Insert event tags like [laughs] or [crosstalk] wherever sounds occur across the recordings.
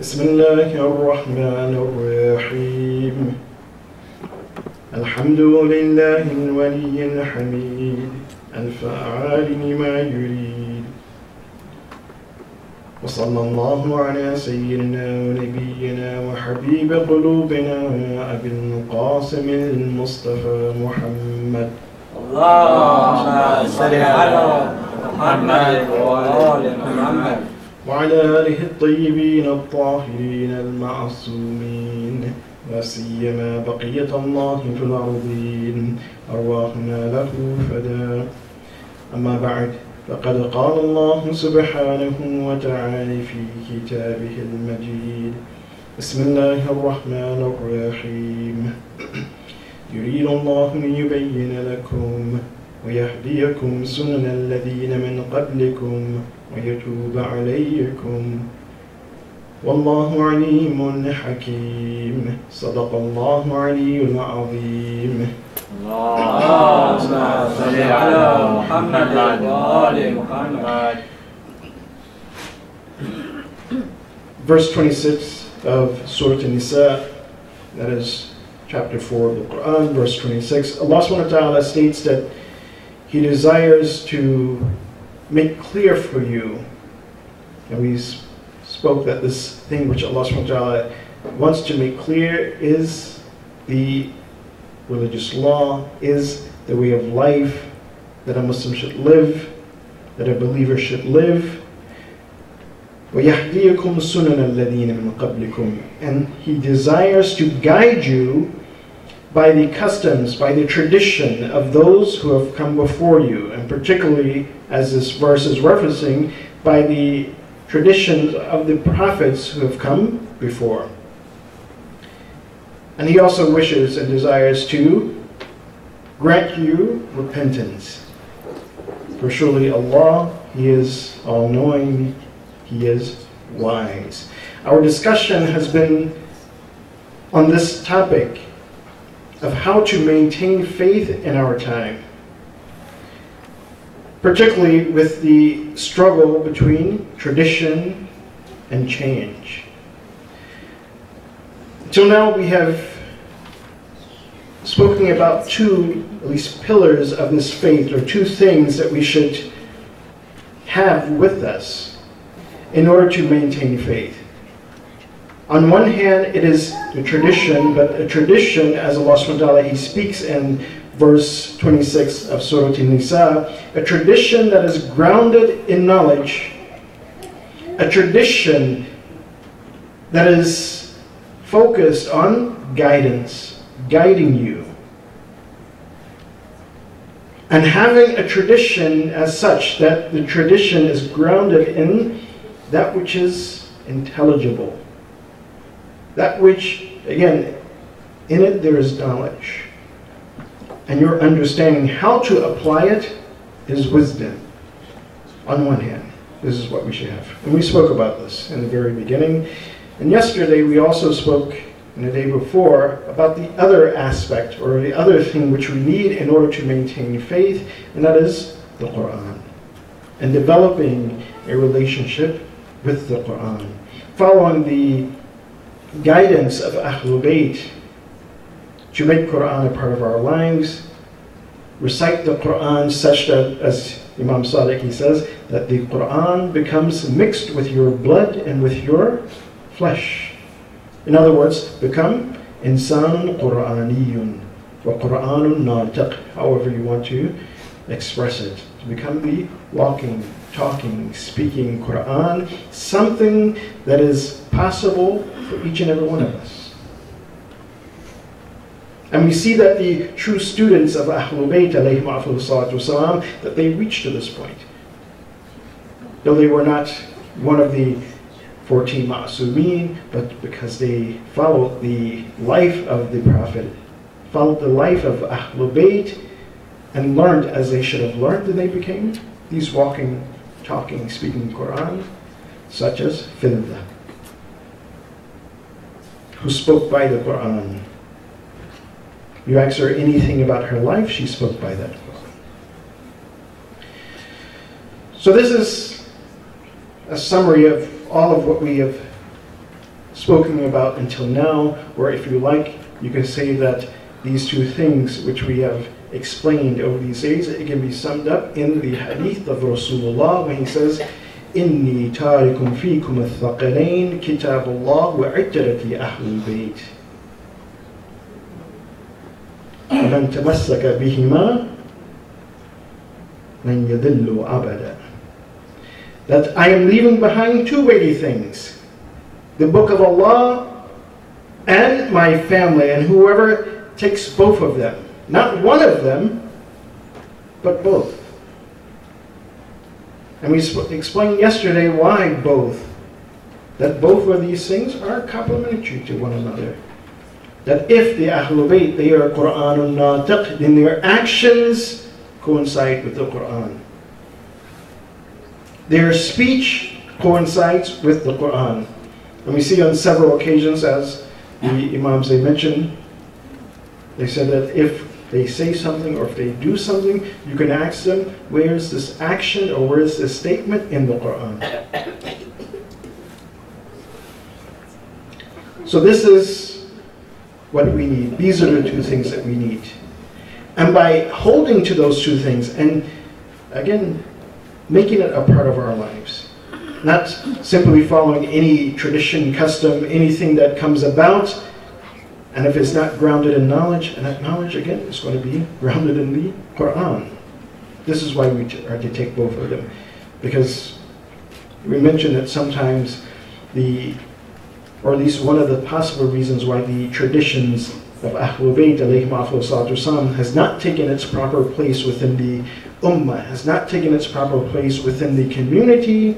بسم الله الرحمن الرحيم. الحمد لله الولي الحميد الفعال لما يريد. وصلى الله على سيدنا ونبينا وحبيب قلوبنا أبي القاسم المصطفى محمد. اللهم صل على محمد وآل محمد. وعلى آله الطيبين الطاهرين المعصومين لا سيما بقية الله في الأرضين. أرواحنا له فدا. أما بعد فقد قال الله سبحانه وتعالى في كتابه المجيد بسم الله الرحمن الرحيم. يريد الله أن يبين لكم ويهديكم سنن الذين من قبلكم. ويتوب عليكم والله عليم حكيم صدق الله علي العظيم اللهم صل على محمد وآل محمد Verse 26 of Surah An-Nisa, that is chapter 4 of the Quran, verse 26, Allah subhanahu wa ta'ala states that He desires to make clear for you. And we spoke that this thing which Allah subhanahu wants to make clear is the religious law, is the way of life that a Muslim should live, that a believer should live. And he desires to guide you by the customs, by the tradition of those who have come before you, and particularly, as this verse is referencing, by the traditions of the prophets who have come before. And He also wishes and desires to grant you repentance. For surely Allah, He is all knowing, He is wise. Our discussion has been on this topic of how to maintain faith in our time, particularly with the struggle between tradition and change. Till now, we have spoken about two, at least, pillars of this faith, or two things that we should have with us in order to maintain faith. On one hand, it is a tradition, but a tradition, as Allah subhanahu He speaks in verse 26 of Surah An-Nisa, a tradition that is grounded in knowledge, a tradition that is focused on guidance, guiding you. And having a tradition as such, that the tradition is grounded in that which is intelligible. That which, again, in it there is knowledge. And your understanding how to apply it is wisdom. On one hand, this is what we should have. And we spoke about this in the very beginning. And yesterday we also spoke, and the day before, about the other aspect or the other thing which we need in order to maintain faith, and that is the Quran. And developing a relationship with the Quran. Following the guidance of Ahlul Bayt to make Quran a part of our lives, recite the Quran such that, as Imam Sadiq he says, that the Quran becomes mixed with your blood and with your flesh. In other words, become insan Quraniyun, wa Quranun natiq, however you want to express it. To become the walking, talking, speaking Quran, something that is possible for each and every one of us. And we see that the true students of Ahlul Bayt, wasalam, that they reached to this point. Though they were not one of the 14 ma'asumeen, but because they followed the life of the Prophet, followed the life of Ahlul Bayt, and learned as they should have learned, then they became these walking, talking, speaking Quran, such as Fidda, who spoke by the Quran. You ask her anything about her life, she spoke by that Quran. So this is a summary of all of what we have spoken about until now, or if you like, you can say that these two things which we have explained over these days, it can be summed up in the hadith of Rasulullah when he says, إني تارك فيكم الثقلين كتاب الله وعترتي أهل البيت ومن تمسك بهما لن يضل أبدا That I am leaving behind two weighty things the book of Allah and my family, and whoever takes both of them. Not one of them, but both. And we explained yesterday why both. That both of these things are complementary to one another. That if the Ahlul Bayt, they are Quran and natiq, then their actions coincide with the Quran. Their speech coincides with the Quran. And we see on several occasions, as the Imams they mentioned, they said that if they say something or if they do something, you can ask them, where's this action or where's this statement in the Quran? So this is what we need. These are the two things that we need. And by holding to those two things and again, making it a part of our lives, not simply following any tradition, custom, anything that comes about, and if it's not grounded in knowledge, and that knowledge, again, is going to be [laughs] grounded in the Quran. This is why we are to take both of them. Because we mentioned that sometimes the, or at least one of the possible reasons why the traditions of Ahlul Bayt alayhim has not taken its proper place within the Ummah, has not taken its proper place within the community,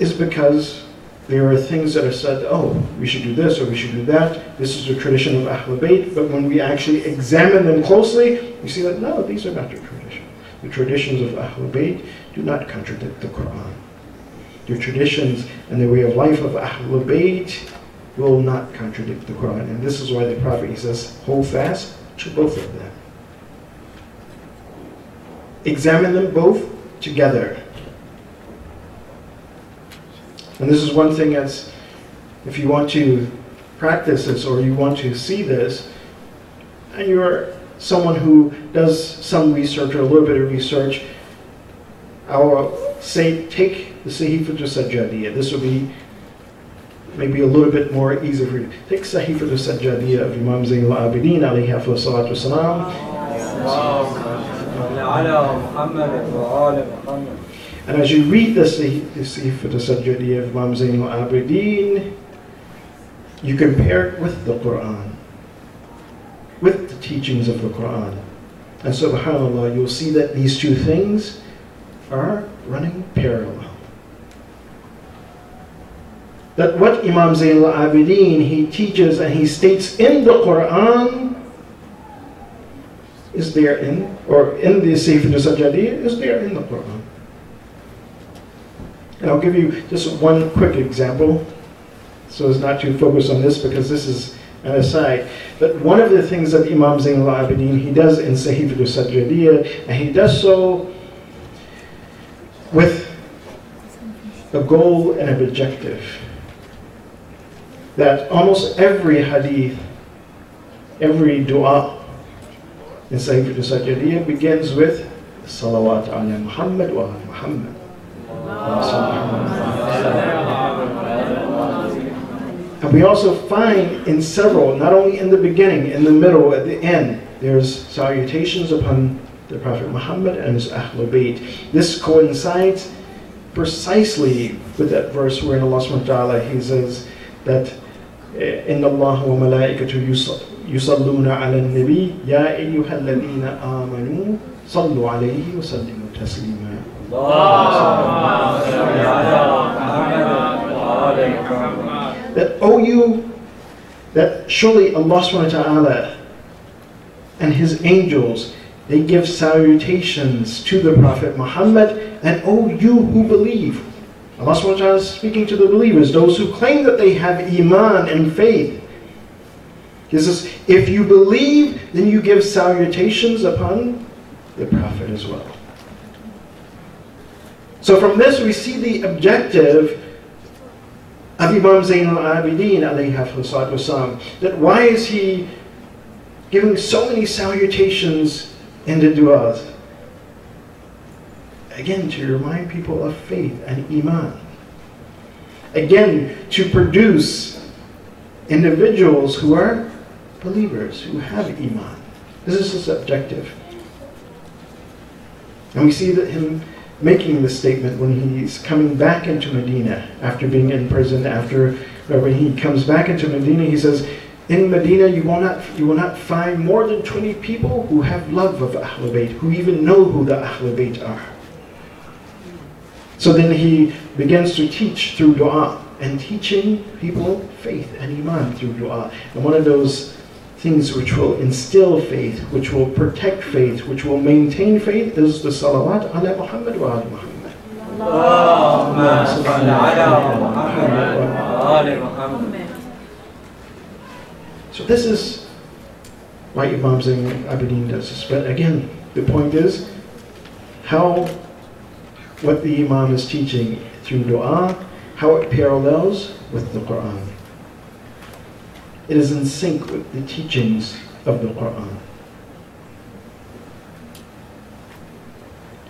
is because there are things that are said, oh, we should do this or we should do that. This is the tradition of Ahlul Bayt. But when we actually examine them closely, we see that no, these are not the tradition. The traditions of Ahlul Bayt do not contradict the Quran. The traditions and the way of life of Ahlul Bayt will not contradict the Quran. And this is why the Prophet he says, hold fast to both of them. Examine them both together. And this is one thing that's, if you want to practice this or you want to see this, and you're someone who does some research or a little bit of research, I will say take the Sahifat al-Sajjadiyah. This will be maybe a little bit more easy for you. Take Sahifat al-Sajjadiyah of Imam Zain al-Abidin alayhi salatu wasalam. And as you read the Sifat Sajjadi of Imam Zain al-Abidin, you compare it with the Quran, with the teachings of the Quran. And subhanAllah, you'll see that these two things are running parallel. That what Imam Zain al-Abidin, he teaches and he states in the Quran is there in, or in the Sifat Sajjadi is there in the Quran. And I'll give you just one quick example, so as not to focus on this because this is an aside. But one of the things that Imam Zain al-Abidin, he does in Sahif al-Sajjadiyah, and he does so with a goal and an objective. That almost every hadith, every dua in Sahif al-Sajjadiyah begins with Salawat ala Muhammad wa Muhammad. And we also find in several, not only in the beginning, in the middle, at the end, there's salutations upon the Prophet Muhammad and his Ahlul Bayt. This coincides precisely with that verse where in Allah subhanahu wa ta'ala he says that إن الله وملائكته يصلون على النبي يا أيها الذين آمنوا صلوا عليه وسلموا تسليما that owe you, that surely Allah subhanahu wa ta'ala and His angels, they give salutations to the Prophet Muhammad and oh you who believe. Allah subhanahu wa ta'ala is speaking to the believers, those who claim that they have iman and faith. He says, if you believe, then you give salutations upon the Prophet as well. So from this we see the objective of Imam Zain al-Abidin alayhi that why is he giving so many salutations in the du'as? Again, to remind people of faith and iman. Again, to produce individuals who are believers, who have iman. This is his objective. And we see that him making this statement when he's coming back into Medina after being in prison, after uh, when he comes back into Medina, he says, in Medina you will not you will not find more than 20 people who have love of Ahlul Bayt, who even know who the Ahlul Bayt are. So then he begins to teach through dua and teaching people faith and iman through dua. And one of those things which will instill faith, which will protect faith, which will maintain faith is the salawat ala Muhammad wa ala Muhammad. So this is why Imam Zain Abidin does this. But again, the point is how what the Imam is teaching through dua, how it parallels with the Quran. It is in sync with the teachings of the Quran.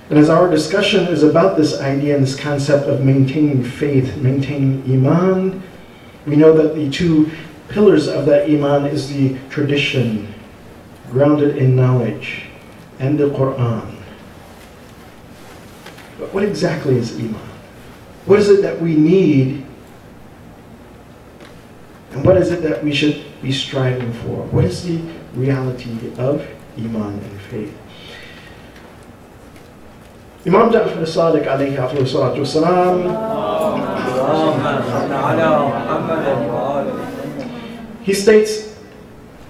And as our discussion is about this idea and this concept of maintaining faith, maintaining Iman, we know that the two pillars of that Iman is the tradition, grounded in knowledge, and the Quran. But what exactly is Iman? What is it that we need and what is it that we should be striving for? What is the reality of Iman and faith? Imam Ja'far al-Sadiq alayhi salatu wasalam he states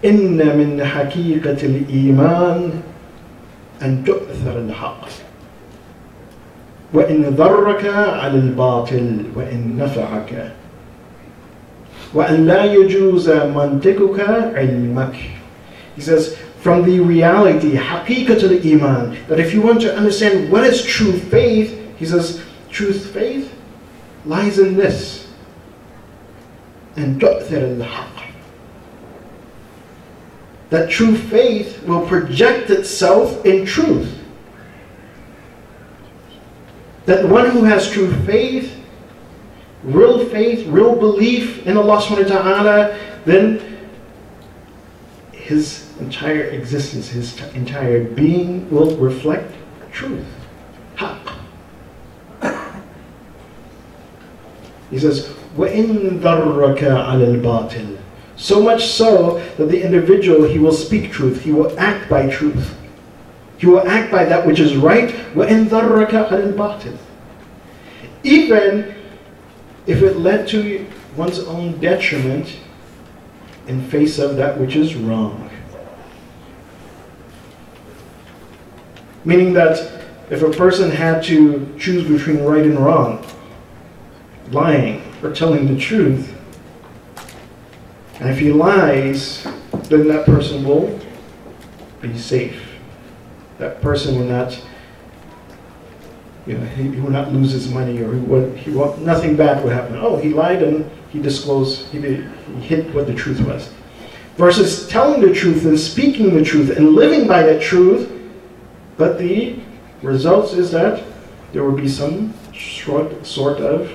إن من حقيقة الإيمان أن تؤثر الحق وإن ضرك على الباطل وإن نفعك وَأَنْ لَا يَجُوزَ مَنْتِقُكَ عِلْمَكَ He says, from the reality, haqiqatul iman, that if you want to understand what is true faith, he says, truth faith lies in this. And تؤثر الحق. That true faith will project itself in truth. That one who has true faith real faith, real belief in Allah subhanahu wa ta'ala, then his entire existence, his entire being will reflect truth. Haqq. [coughs] He says, وَإِن ذَرَّكَ عَلَى الْبَاطِلِ So much so that the individual, he will speak truth, he will act by truth. He will act by that which is right. وَإِن ذَرَّكَ عَلَى الْبَاطِلِ Even if it led to one's own detriment in face of that which is wrong. Meaning that if a person had to choose between right and wrong, lying or telling the truth, and if he lies, then that person will be safe. That person will not you know, he, he would not lose his money or he would, he would, nothing bad would happen. Oh, he lied and he disclosed, he, did, he hid what the truth was. Versus telling the truth and speaking the truth and living by that truth, but the results is that there will be some short, sort of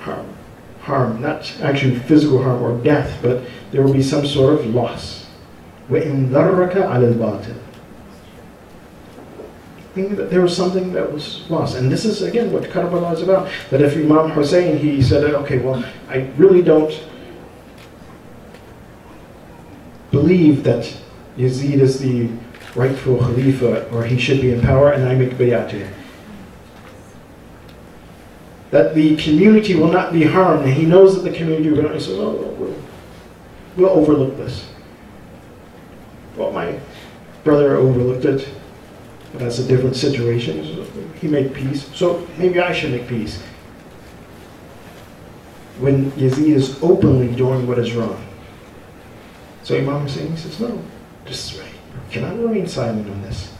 harm. Harm, not actually physical harm or death, but there will be some sort of loss. وَإِن ذَرَّكَ عَلَى الْبَاطِلِ thinking that there was something that was lost. And this is, again, what Karbala is about. That if Imam Hussein, he said, uh, okay, well, I really don't believe that Yazid is the rightful Khalifa, or he should be in power, and I make bayat to him. That the community will not be harmed, and he knows that the community will not. He says, oh, we'll, we'll overlook this. Well, my brother overlooked it that's a different situation. He made peace, so maybe I should make peace. When Yazid is openly doing what is wrong. So Imam Hussein says, no, this is right. Can I remain silent on this.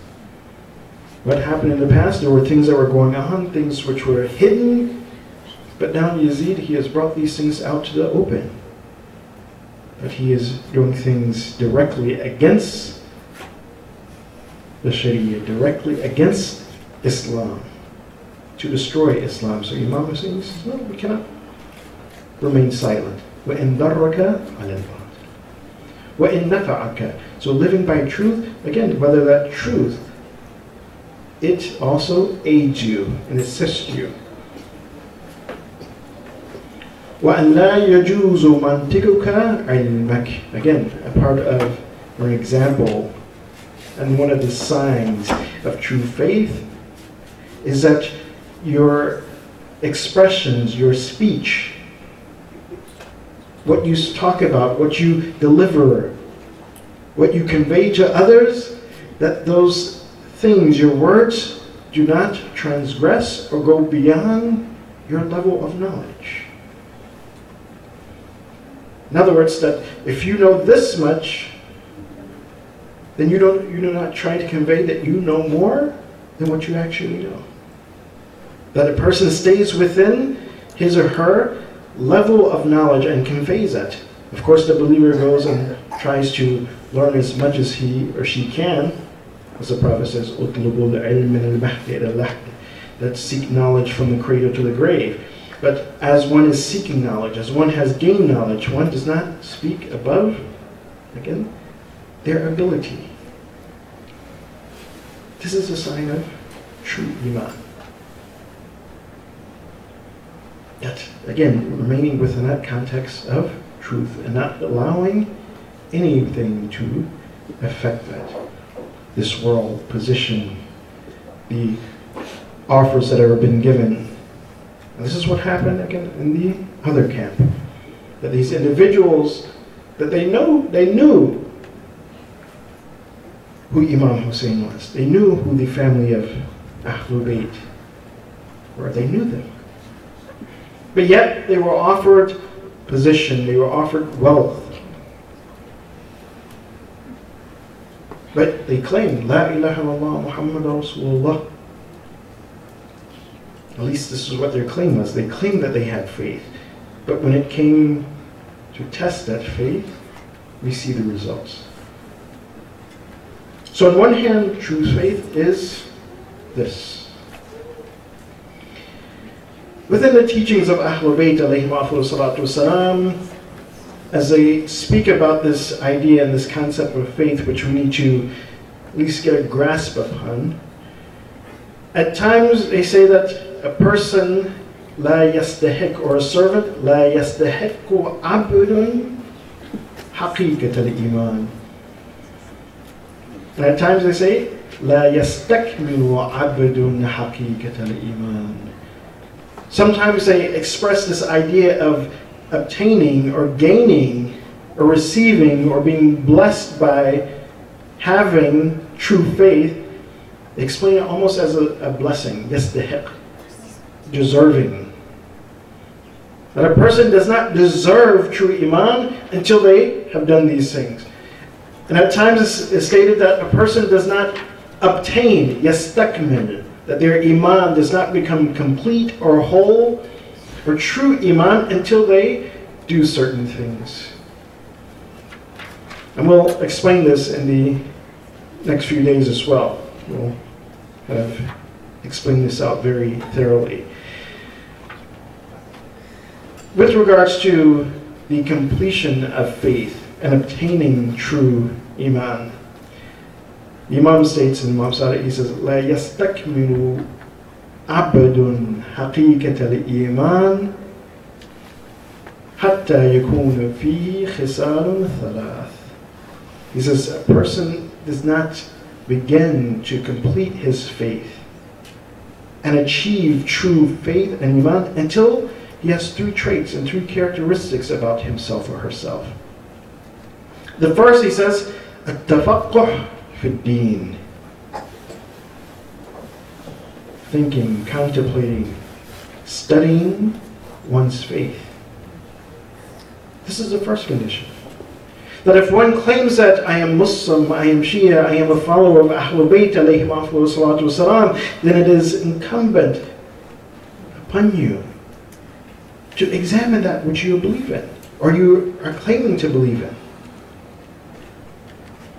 What happened in the past, there were things that were going on, things which were hidden, But now Yazid, he has brought these things out to the open. But he is doing things directly against the Sharia, directly against Islam, to destroy Islam. So Imam Hussein says, no, we cannot remain silent. وَإِن دَرَّكَ عَلَى الْبَاطِلِ وَإِن نَفَعَكَ So living by truth, again, whether that truth, it also aids you and assists you. وَأَن لَا يَجُوزُ مَنْتِقُكَ عِلْمَكَ Again, a part of, or an example, and one of the signs of true faith is that your expressions, your speech, what you talk about, what you deliver, what you convey to others, that those things, your words, do not transgress or go beyond your level of knowledge. In other words, that if you know this much, then you don't you do not try to convey that you know more than what you actually know. That a person stays within his or her level of knowledge and conveys it. Of course, the believer goes and tries to learn as much as he or she can. As the Prophet says, that seek knowledge from the cradle to the grave. But as one is seeking knowledge, as one has gained knowledge, one does not speak above, again, their ability. This is a sign of true Iman. Yet, again, remaining within that context of truth and not allowing anything to affect that. This world, position, the offers that have been given, and this is what happened again in the other camp. That these individuals, that they know, they knew who Imam Hussein was. They knew who the family of Ahlul Bayt were. They knew them. But yet they were offered position, they were offered wealth. But they claimed, La ilaha illallah Muhammad Rasulullah. At least this is what their claim was. They claimed that they had faith. But when it came to test that faith, we see the results. So, on one hand, true faith is this. Within the teachings of Ahlul Bayt, والسلام, as they speak about this idea and this concept of faith, which we need to at least get a grasp upon, at times they say that a person لا يستحق or a servant لا يستحق عبد حقيقة الإيمان and at times they say لا يستكمل عبد حقيقة الإيمان sometimes they express this idea of obtaining or gaining or receiving or being blessed by having true faith they explain it almost as a, a blessing يستحق deserving. That a person does not deserve true Iman until they have done these things. And at times it's stated that a person does not obtain, yastakmil, that their Iman does not become complete or whole or true Iman until they do certain things. And we'll explain this in the next few days as well. We'll have explained this out very thoroughly. With regards to the completion of faith and obtaining true iman, the Imam states in Imam Sadiq, he says, لا يستكمل عبد حقيقة الإيمان حتى يكون فيه خصال ثلاث. He says, a person does not begin to complete his faith and achieve true faith and iman until he has three traits and three characteristics about himself or herself. The first, he says, التفقه في الدين. Thinking, contemplating, studying one's faith. This is the first condition. That if one claims that I am Muslim, I am Shia, I am a follower of Ahlul Bayt, then it is incumbent upon you to examine that which you believe in, or you are claiming to believe in.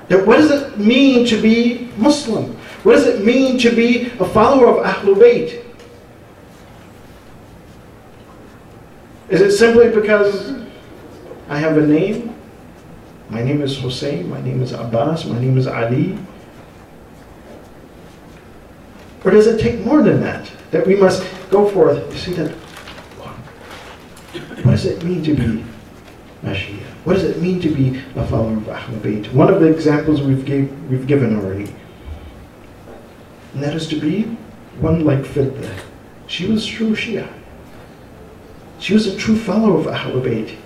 That what does it mean to be Muslim? What does it mean to be a follower of Ahlul Bayt? Is it simply because I have a name? My name is Hussein, my name is Abbas, my name is Ali. Or does it take more than that? That we must go forth. You see that? What does it mean to be What does it mean to be a follower of Ahlul Bayt? One of the examples we've, gave, we've given already. And that is to be one like Fidda. She was true Shia. She was a true follower of Ahlul Bayt.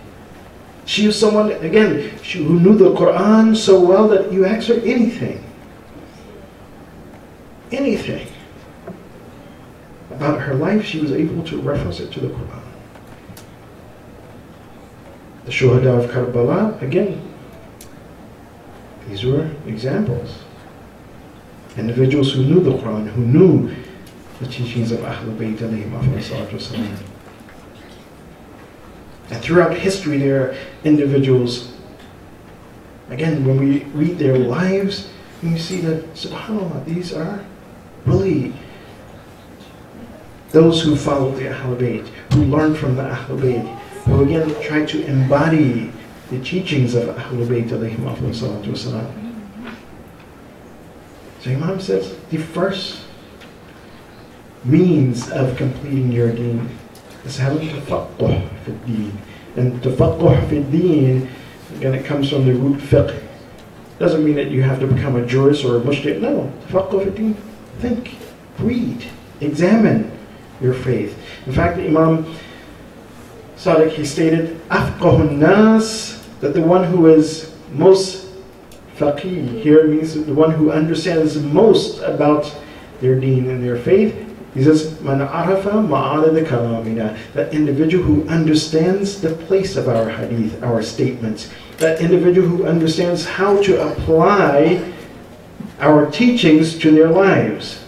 She was someone, again, she, who knew the Quran so well that you ask her anything. Anything about her life, she was able to reference it to the Quran. The Shuhada of Karbala, again, these were examples. Individuals who knew the Quran, who knew the teachings of Ahlul Bayt alayhim And throughout history, there are individuals, again, when we read their lives, we see that, subhanAllah, these are really those who followed the Ahlul Bayt, who learned from the Ahlul Bayt, who again try to embody the teachings of Ahlul Bayt wasalam. So Imam says the first means of completing your deen is having tafaqquh fi deen. And tafaqquh fi deen, again it comes from the root fiqh. Doesn't mean that you have to become a jurist or a mujtahid. No, tafaqquh fi deen. Think, read, examine your faith. In fact, Imam Sadiq, he stated, أفقه nas, that the one who is most faqih here means the one who understands most about their deen and their faith. He says, Man arafa ma'arad kalamina, that individual who understands the place of our hadith, our statements, that individual who understands how to apply our teachings to their lives.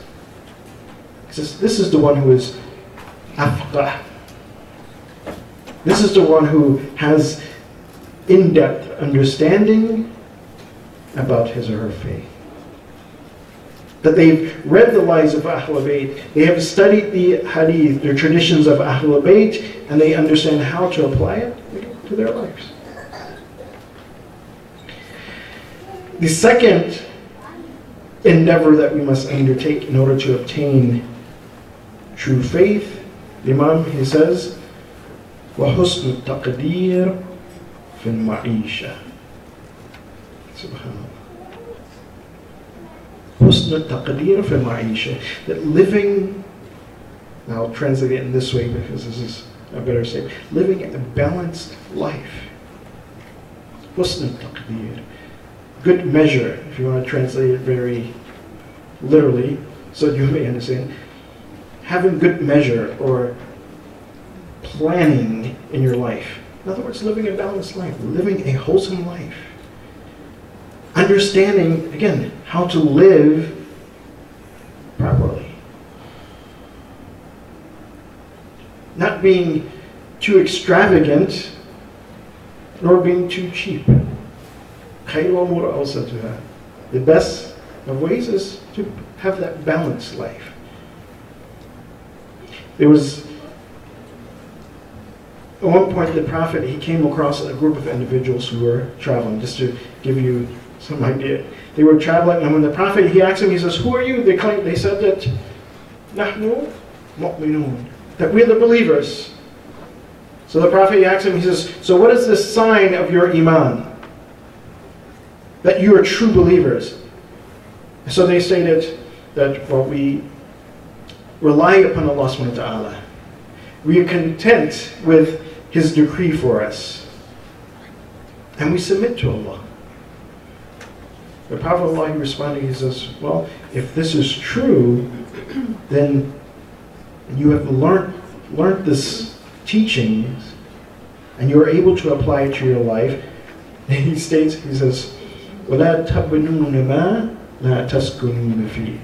He says, this is the one who is afqah, this is the one who has in depth understanding about his or her faith. That they've read the lives of Ahlul Bayt, they have studied the hadith, the traditions of Ahlul Bayt, and they understand how to apply it to their lives. The second endeavor that we must undertake in order to obtain true faith, the Imam, he says, وحسن التقدير في المعيشة سبحان الله حسن التقدير في المعيشة that living I'll translate it in this way because this is a better statement living a balanced life حسن التقدير good measure if you want to translate it very literally so you may understand having good measure or planning in your life. In other words, living a balanced life, living a wholesome life. Understanding, again, how to live properly. Not being too extravagant, nor being too cheap. The best of ways is to have that balanced life. There was at one point, the prophet, he came across a group of individuals who were traveling, just to give you some idea. They were traveling, and when the prophet, he asked them, he says, who are you? They, claimed, they said that, نحن مؤمنون, that we're the believers. So the prophet, he asked him, he says, so what is the sign of your iman? That you are true believers. So they stated that, well, we rely upon Allah subhanahu wa ta'ala. We are content with his decree for us. And we submit to Allah. The Prophet Allah responded, he says, well, if this is true, then you have learned, learned this teachings and you're able to apply it to your life. And he states, he says, وَلَا تَبْنُونَ مَا لَا تَسْكُنُونَ فِيهِ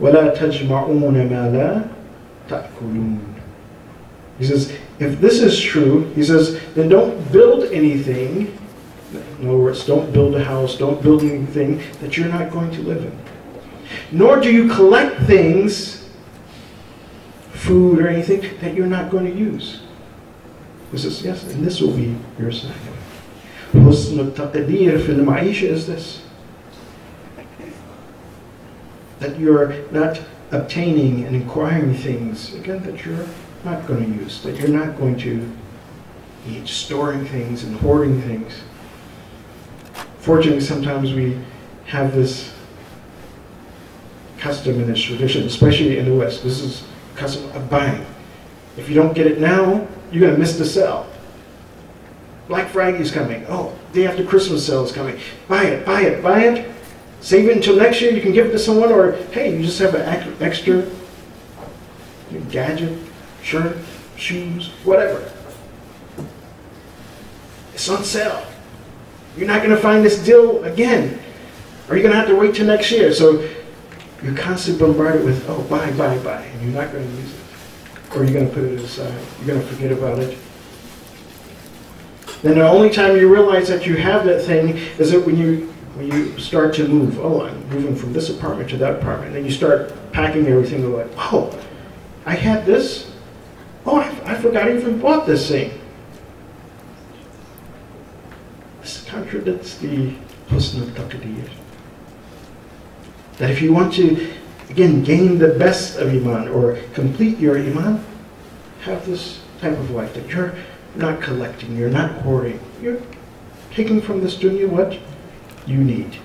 وَلَا تَجْمَعُونَ مَا لَا تَأْكُلُونَ He says, if this is true, he says, then don't build anything. In other words, don't build a house, don't build anything that you're not going to live in. Nor do you collect things, food or anything, that you're not going to use. He says, yes, and this will be your sign. Husn taqdir fil ma'isha is this. That you're not obtaining and acquiring things, again, that you're not going to use, that you're not going to be storing things and hoarding things. Fortunately, sometimes we have this custom and this tradition, especially in the West. This is custom of buying. If you don't get it now, you're going to miss the sale. Black Friday is coming. Oh, day after Christmas sale is coming. Buy it, buy it, buy it. Save it until next year. You can give it to someone, or hey, you just have an extra gadget, shirt, shoes, whatever. It's on sale. You're not going to find this deal again. Or you're going to have to wait till next year. So you're constantly bombarded with, oh, buy, buy, buy. And you're not going to use it. Or you're going to put it aside. You're going to forget about it. Then the only time you realize that you have that thing is that when you when you start to move. Oh, I'm moving from this apartment to that apartment. And you start packing everything. Like, oh, I had this. Oh, I, I forgot I even bought this thing. This contradicts the husn al That if you want to, again, gain the best of Iman or complete your Iman, have this type of life that you're not collecting, you're not hoarding. You're taking from this dunya what you need.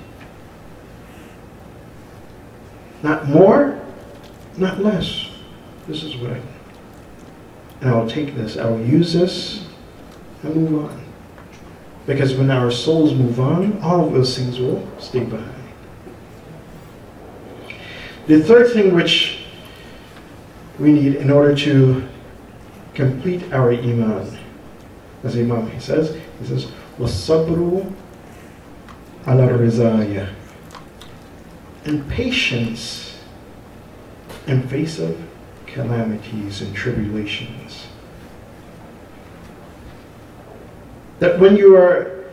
Not more, not less. This is what I and I'll take this, I'll use this, and move on. Because when our souls move on, all of those things will stay behind. The third thing which we need in order to complete our iman, as Imam he says, he says, وَالصَّبْرُ عَلَى الرِّزَايَةِ And patience in face of calamities and tribulations. That when you are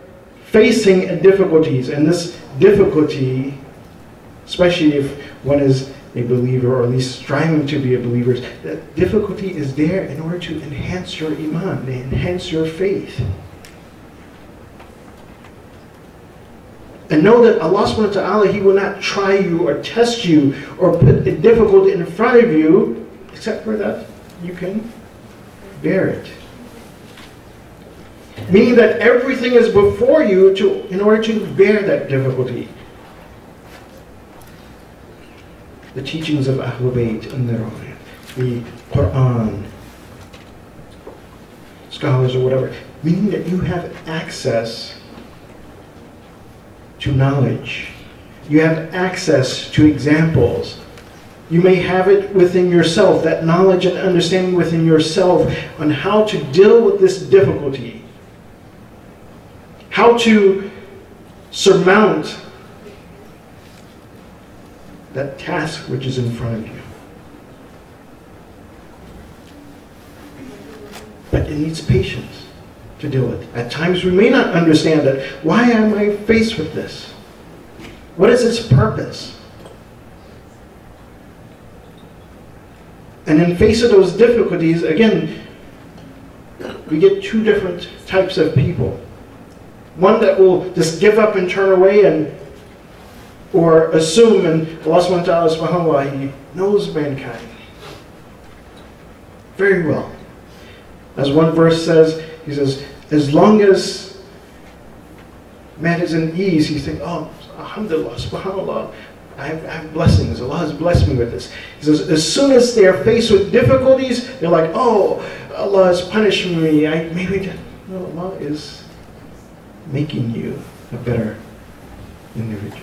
facing difficulties, and this difficulty, especially if one is a believer or at least striving to be a believer, that difficulty is there in order to enhance your iman, to enhance your faith. And know that Allah subhanahu wa ta'ala, He will not try you or test you or put a difficulty in front of you except for that you can bear it. Meaning that everything is before you to, in order to bear that difficulty. The teachings of Ahlul Bayt and the Quran, scholars or whatever, meaning that you have access to knowledge. You have access to examples you may have it within yourself, that knowledge and understanding within yourself on how to deal with this difficulty, how to surmount that task which is in front of you. But it needs patience to deal with. At times we may not understand it. Why am I faced with this? What is its purpose? And in face of those difficulties, again, we get two different types of people. One that will just give up and turn away and or assume and Allah subhanahu wa ta'ala He knows mankind very well. As one verse says, he says, as long as man is in ease, he thinks, oh, alhamdulillah, subhanallah, I have, I have, blessings. Allah has blessed me with this. He says, as soon as they are faced with difficulties, they're like, oh, Allah has punished me. I maybe no, Allah is making you a better individual.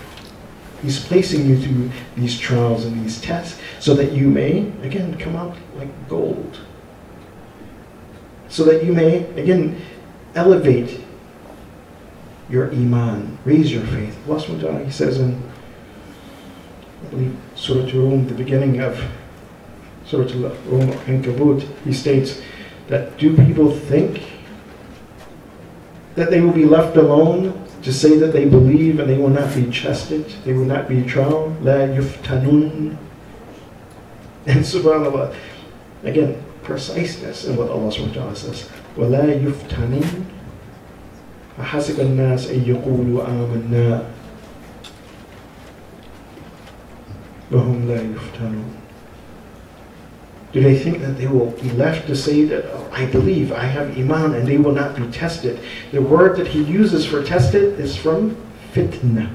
He's placing you through these trials and these tests so that you may, again, come out like gold. So that you may, again, elevate your iman, raise your faith. Allah He says in in Surah Rum, the beginning of Surah Rum Ankabut, he states that do people think that they will be left alone to say that they believe and they will not be tested, they will not be tried? La yuftanun. And [laughs] subhanAllah, again, preciseness in what Allah subhanahu wa ta'ala says. وَلَا يُفْتَنُونَ فَحَسِبَ النَّاسَ أَن يَقُولُوا آمَنَّا وَهُمْ لَا يُفْتَنُونَ Do they think that they will be left to say that, oh, I believe, I have iman, and they will not be tested? The word that he uses for tested is from fitna.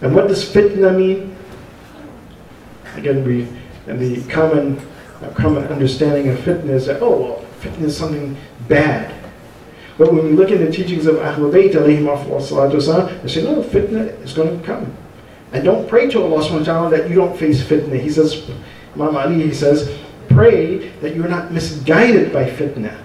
And what does fitna mean? Again, we, and the common, uh, common understanding of fitna is that, oh, well, fitna is something bad. But when we look at the teachings of Ahlul Bayt, they say, no, fitna is going to come. And don't pray to Allah subhanahu wa ta'ala that you don't face fitna. He says, Imam Ali, he says, pray that you're not misguided by fitna.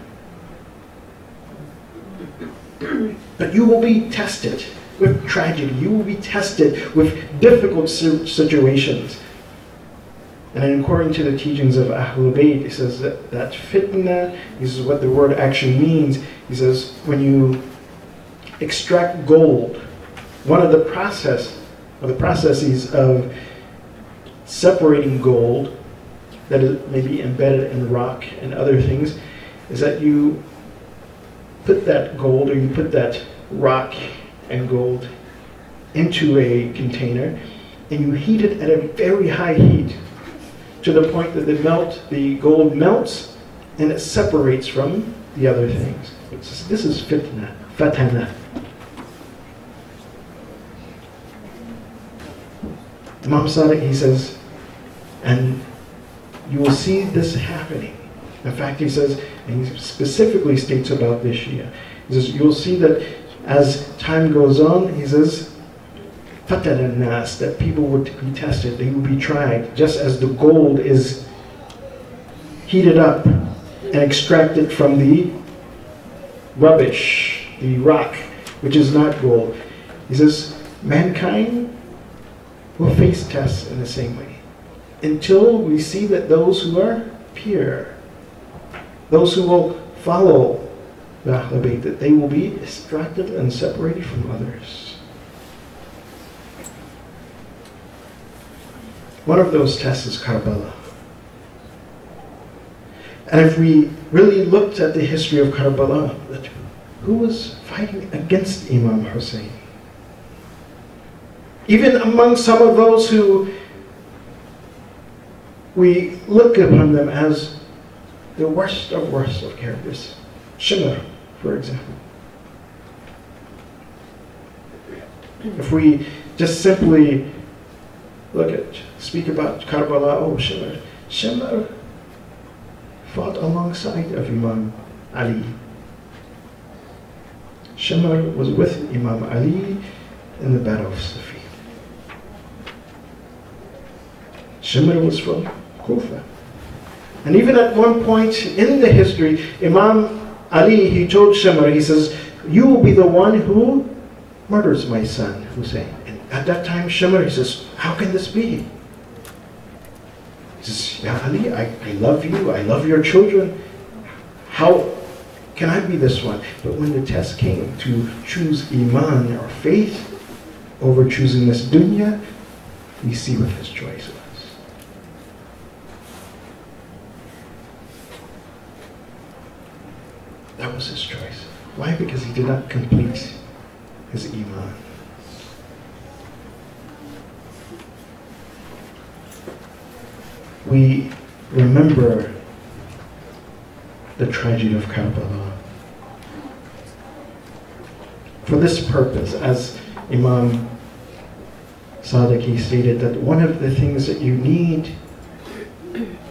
But you will be tested with tragedy. You will be tested with difficult situations. And according to the teachings of Ahlul Bayt, he says that, that fitna, is what the word actually means. He says, when you extract gold, one of the process or the processes of separating gold that is maybe embedded in rock and other things is that you put that gold or you put that rock and gold into a container and you heat it at a very high heat to the point that the melt the gold melts and it separates from the other things. This is fitna, fatana. Imam Sadiq, he says, and you will see this happening. In fact, he says, and he specifically states about this year, he says, you'll see that as time goes on, he says, that people would be tested, they would be tried, just as the gold is heated up and extracted from the rubbish, the rock, which is not gold. He says, mankind will face tests in the same way until we see that those who are pure, those who will follow the Ahlul that they will be extracted and separated from others. One of those tests is Karbala. And if we really looked at the history of Karbala, who was fighting against Imam Hussein? Even among some of those who we look upon them as the worst of worst of characters. Shimr, for example. If we just simply look at, speak about Karbala, oh Shimr, Shimr fought alongside of Imam Ali. Shimr was with Imam Ali in the Battle of Siffin. Shimr was from Kufa. And even at one point in the history, Imam Ali, he told Shimr, he says, you will be the one who murders my son, Hussein. And at that time, Shimr, he says, how can this be? He says, Ya Ali, I, I love you, I love your children. How can I be this one? But when the test came to choose Iman or faith over choosing this dunya, we see what his choice was. That was his choice. Why? Because he did not complete his Iman. We remember the tragedy of Karbala. For this purpose, as Imam Sadiq stated, that one of the things that you need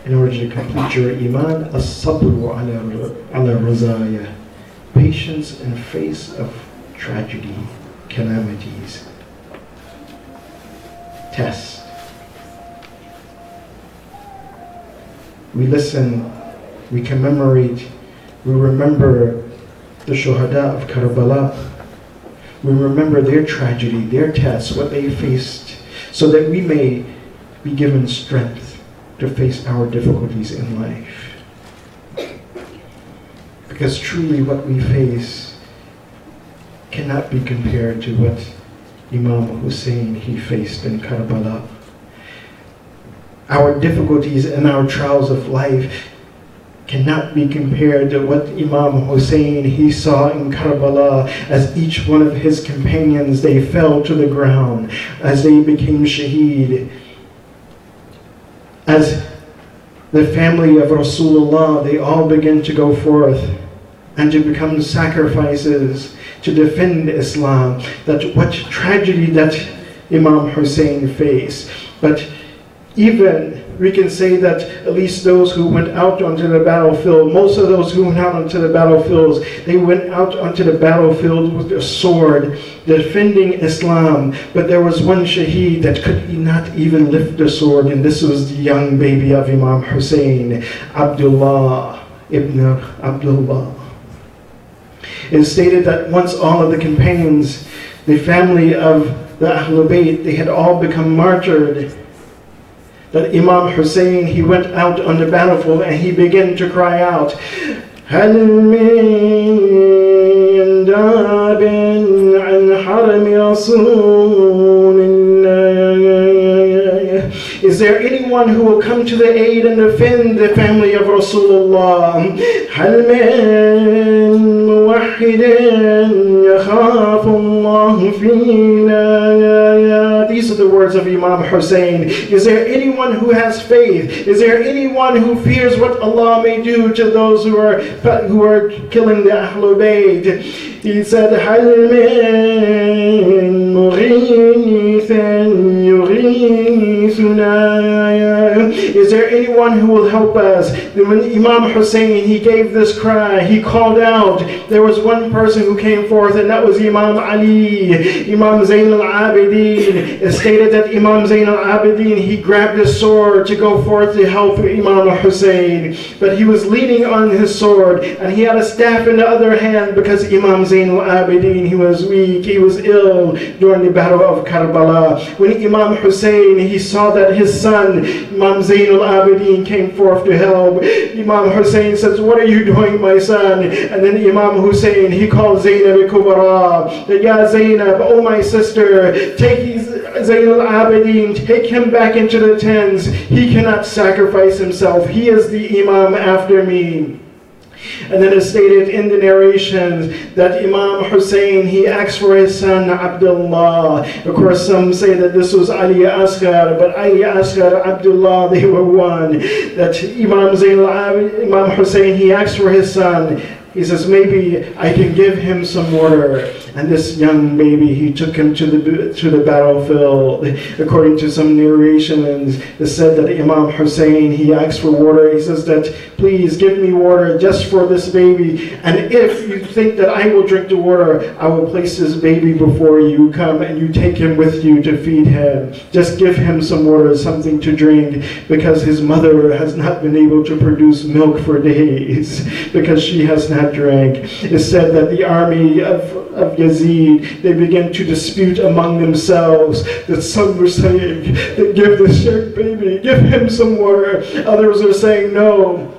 in order to complete your iman, as-sabru ala razaya, patience in face of tragedy, calamities, tests. We listen, we commemorate, we remember the shuhada of Karbala. We remember their tragedy, their tests, what they faced, so that we may be given strength to face our difficulties in life. Because truly what we face cannot be compared to what Imam Hussein he faced in Karbala. Our difficulties and our trials of life cannot be compared to what Imam Hussein he saw in Karbala as each one of his companions they fell to the ground as they became shaheed as the family of Rasulullah they all begin to go forth and to become sacrifices to defend Islam. That what tragedy that Imam Hussein faced. But even we can say that at least those who went out onto the battlefield, most of those who went out onto the battlefields, they went out onto the battlefield with a sword, defending Islam. But there was one shaheed that could not even lift the sword, and this was the young baby of Imam Hussein, Abdullah ibn Abdullah. It stated that once all of the companions, the family of the Ahlul Bayt, they had all become martyred that Imam Hussein, he went out on the battlefield and he began to cry out, هل من داب عن حرم رسول Is there anyone who will come to the aid and defend the family of Rasulullah? هل من موحد يخاف الله فينا these are the words of Imam Hussein. Is there anyone who has faith? Is there anyone who fears what Allah may do to those who are who are killing the Ahlul Bayt? He said, هل من مغيث يغيثنا Is there anyone who will help us? When Imam Hussein, he gave this cry, he called out. There was one person who came forth and that was Imam Ali, Imam Zain al-Abidin. It stated that Imam Zain al-Abidin, he grabbed his sword to go forth to help Imam Hussein. But he was leaning on his sword and he had a staff in the other hand because Imam Zain al-Abidin, he was weak, he was ill during the battle of Karbala. When Imam Hussein, he saw that his son, Imam Zain al-Abidin, came forth to help. Imam Hussein says, what are you doing, my son? And then Imam Hussein, he called Zainab Kubra, that, Ya Zainab, oh my sister, take Zain al-Abidin, take him back into the tents. He cannot sacrifice himself. He is the Imam after me. And then it's stated in the narrations that Imam Hussein, he asked for his son Abdullah. Of course, some say that this was Ali Asghar, but Ali Asghar, Abdullah, [laughs] they were one. That Imam Zain Imam Hussein, he asked for his son. He says, maybe I can give him some water. And this young baby, he took him to the, to the battlefield. According to some narrations, it said that Imam Hussein, he asked for water. He says that, please give me water just for this baby. And if you think that I will drink the water, I will place this baby before you. Come and you take him with you to feed him. Just give him some water, something to drink, because his mother has not been able to produce milk for days, [laughs] because she has not drank. It said that the army of, of Yazid, they began to dispute among themselves that some were saying give this young baby, give him some water. Others are saying no.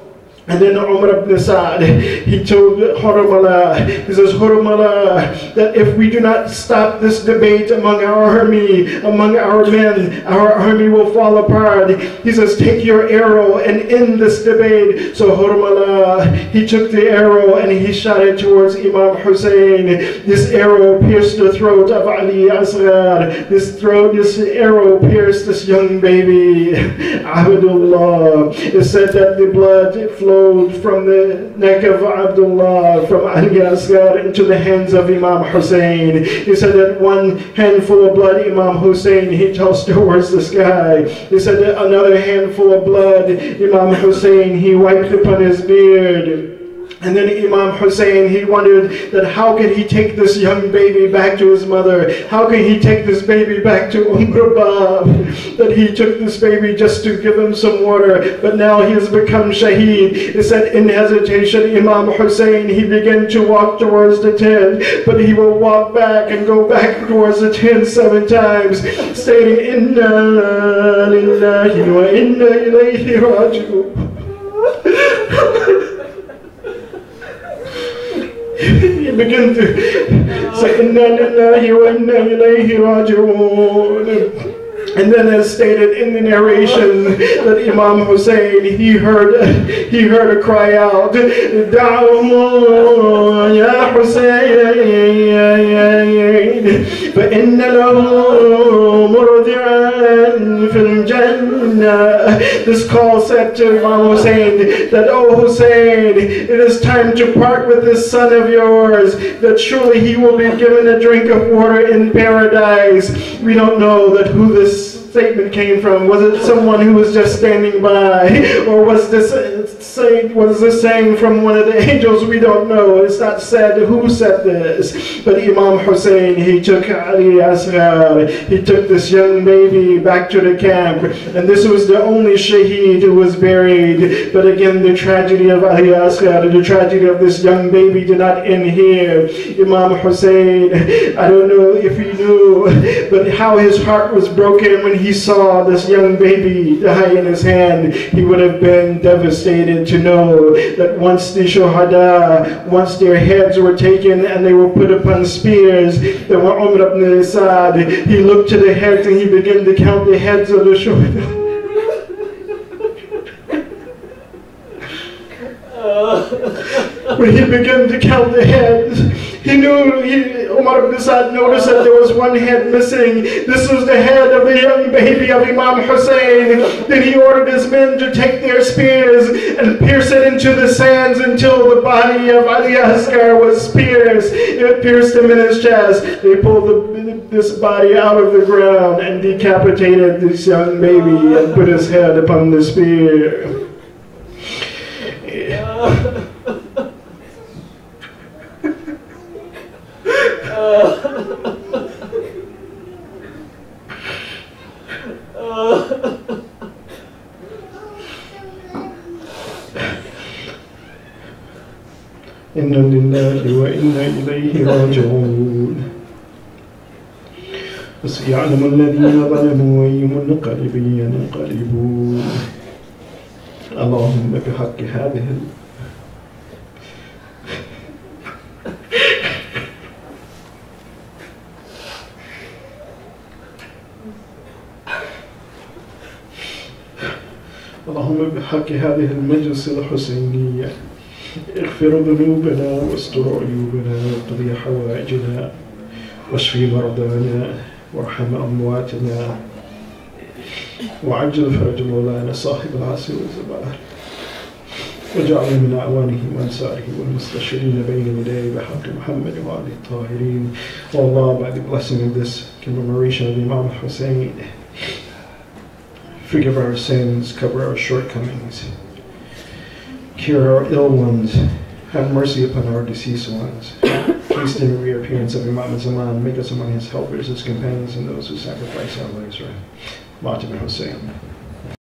And then Umar ibn Sa'd, he told Harmala, he says, Harmala, that if we do not stop this debate among our army, among our men, our army will fall apart. He says, take your arrow and end this debate. So Harmala, he took the arrow and he shot it towards Imam Hussein. This arrow pierced the throat of Ali Asghar. This throat, this arrow pierced this young baby, [laughs] Abdullah. It said that the blood flowed from the neck of Abdullah, from Ali Asghar into the hands of Imam Hussein. He said that one handful of blood, Imam Hussein, he tossed towards the sky. He said that another handful of blood, Imam Hussein, he wiped upon his beard. And then Imam Hussein, he wondered that how could he take this young baby back to his mother? How could he take this baby back to Umm? That he took this baby just to give him some water, but now he has become shaheed. He said in hesitation, Imam Hussein, he began to walk towards the tent, but he will walk back and go back towards the tent seven times, stating, Inna lillahi wa inna ilayhi raji'un. [laughs] he began to say, Inna lillahi wa inna ilayhi raji'un. And then as stated in the narration that Imam Hussein, he heard, he heard a cry out, دعوه يا حسين فإن له مرضعا في الجنة. This call said to Imam Hussein that, Oh Hussein, it is time to part with this son of yours, that surely he will be given a drink of water in paradise. We don't know that who this statement came from. Was it someone who was just standing by? Or was this saying was this saying from one of the [laughs] angels? We don't know. It's not said who said this. But Imam Hussein, he took Ali Asghar, he took this young baby back to the camp. And this was the only shaheed who was buried. But again, the tragedy of Ali Asghar, the tragedy of this young baby did not end here. Imam Hussein, I don't know if he knew, but how his heart was broken when he saw this young baby die in his hand. He would have been devastated to know that once the Shohada, once their heads were taken and they were put upon spears, that when Umar ibn Sa'd, he looked to the heads and he began to count the heads of the Shohada. [laughs] when he began to count the heads, he knew, he, Umar ibn Sa'd noticed that there was one head missing. This was the head of the young baby of Imam Hussein. Then he ordered his men to take their spears and pierce it into the sands until the body of Ali Asghar was pierced. It pierced him in his chest. They pulled the, this body out of the ground and decapitated this young baby and put his head upon the spear. إنا لله وإنا إليه راجعون. وسيعلم الذين ظلموا أي منقلب ينقلبون اللهم بحق هذه بحق هذه المجلس الحسينية. اغفر ذنوبنا واستر عيوبنا واقضي حوائجنا. واشفي مرضانا وارحم أمواتنا. وعجل فرج مولانا صاحب العصر والزمان وجعل من أعوانه وأنصاره والمستشرين بين يديه بحق محمد وآله الطاهرين. Allah, by the blessing of this commemoration of Imam Hussein, forgive our sins, cover our shortcomings, cure our ill ones, have mercy upon our deceased ones. Haste in the reappearance of Imam Zaman, make us among his helpers, his companions, and those who sacrifice our lives for him. Fatima Hussein.